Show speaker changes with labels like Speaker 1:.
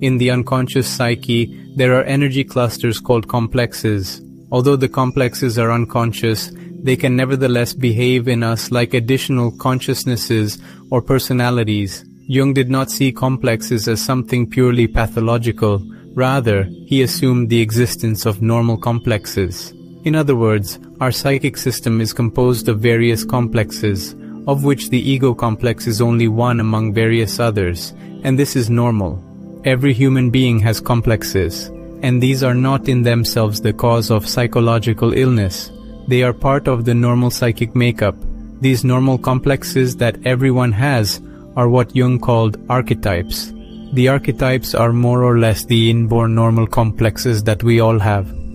Speaker 1: In the unconscious psyche, there are energy clusters called complexes. Although the complexes are unconscious, they can nevertheless behave in us like additional consciousnesses or personalities. Jung did not see complexes as something purely pathological. Rather, he assumed the existence of normal complexes. In other words, our psychic system is composed of various complexes, of which the ego complex is only one among various others, and this is normal. Every human being has complexes, and these are not in themselves the cause of psychological illness. They are part of the normal psychic makeup. These normal complexes that everyone has are what Jung called archetypes. The archetypes are more or less the inborn normal complexes that we all have.